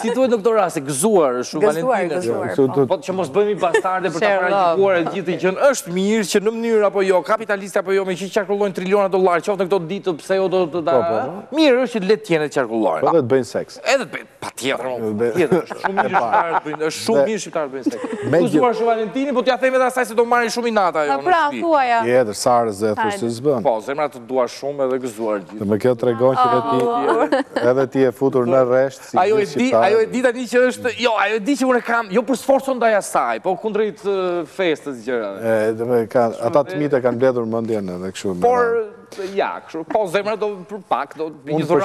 Si thuhet në këto raste, gëzuar Shën Valentinin. Gëzuar, gëzuar. Po që mos bëhemi bastardë për ta paragjykuar të gjithë gjën. Është mirë që në mënyrë apo jo, kapitaliste apo jo, meqë qarkullojnë triliona dollarë, qoftë në këto ditë pse jo do të da. Po, po, po. Mirë është që le të jenë të qarkullojnë. Po dhe të bëjnë seks. Edhe të bëjnë, patjetër. Patjetër, është shumë mirë shqiptarët të bëjnë, është shumë mirë shqiptarët të bëjnë seks. Gëzuar Shën Valentinin, po t'ia them edhe asaj se do marrë shumë inat ajo. Po pra, thuaja. Tjetër, sarë zë thosh se s'bën. Po, zemra të dua shumë edhe gëzuar gjithë. Më kjo tregon që edhe ti e fute në rresht. Ajo e di, ajo e di tani që është, jo, ajo e di që unë e kam, jo për sforco ndaj asaj, po kundrejt festës gjëra. Edhe me kanë, ata të mitë kanë mbledhur mendjen edhe kështu. Por ja, kështu, po zemra do për pak do një zor.